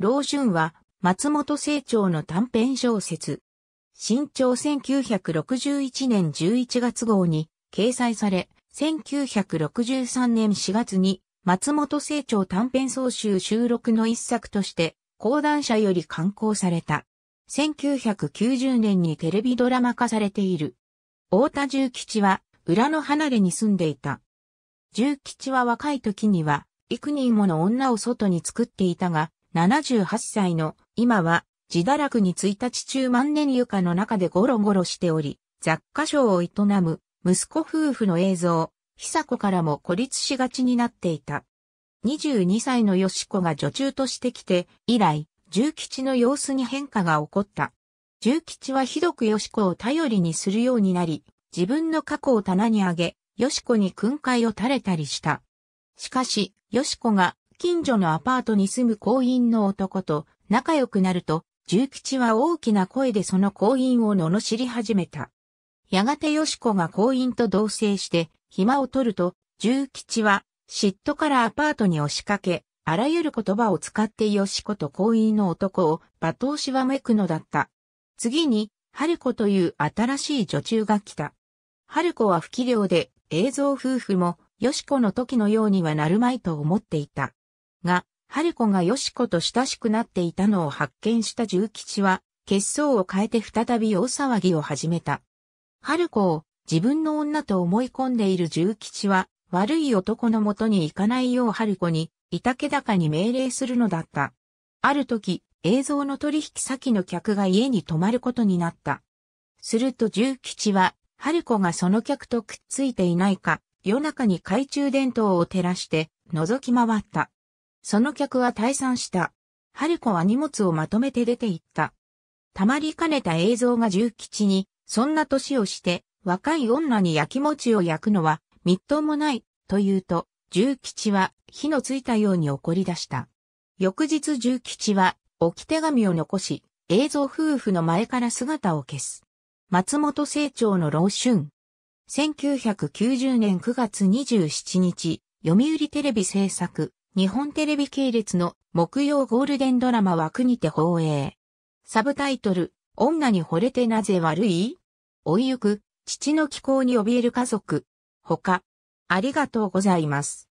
老春は松本清張の短編小説。新潮1961年11月号に掲載され、1963年4月に松本清張短編総集収録の一作として講談社より刊行された。1990年にテレビドラマ化されている。大田重吉は裏の離れに住んでいた。重吉は若い時には幾人もの女を外に作っていたが、78歳の今は自堕落に1日中万年床の中でゴロゴロしており、雑貨商を営む息子夫婦の映像、久子からも孤立しがちになっていた。22歳のよし子が女中としてきて、以来、重吉の様子に変化が起こった。重吉はひどくよし子を頼りにするようになり、自分の過去を棚に上げ、よし子に訓戒を垂れたりした。しかし、よし子が近所のアパートに住む婚姻の男と仲良くなると、重吉は大きな声でその婚姻を罵り始めた。やがてよし子が婚姻と同棲して暇を取ると、重吉は嫉妬からアパートに押しかけ、あらゆる言葉を使ってよし子と婚姻の男を罵倒しわめくのだった。次に、春子という新しい女中が来た。春子は不器量で映像夫婦もよし子の時のようにはなるまいと思っていた。が、春子がよし子と親しくなっていたのを発見した重吉は、血相を変えて再び大騒ぎを始めた。春子を自分の女と思い込んでいる重吉は、悪い男のもとに行かないよう春子に、いたけ高に命令するのだった。ある時、映像の取引先の客が家に泊まることになった。すると重吉は、春子がその客とくっついていないか、夜中に懐中電灯を照らして、覗き回った。その客は退散した。春子は荷物をまとめて出て行った。たまりかねた映像が重吉に、そんな年をして、若い女に焼き餅を焼くのは、みっともない、と言うと、重吉は火のついたように怒り出した。翌日重吉は置き手紙を残し、映像夫婦の前から姿を消す。松本清張の老春。1990年9月27日、読売テレビ制作、日本テレビ系列の木曜ゴールデンドラマ枠にて放映。サブタイトル、女に惚れてなぜ悪い？追いゆく、父の気候に怯える家族。他、ありがとうございます。